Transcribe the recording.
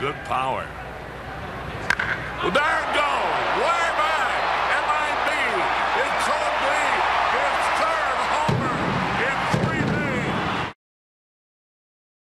Good power. Well, there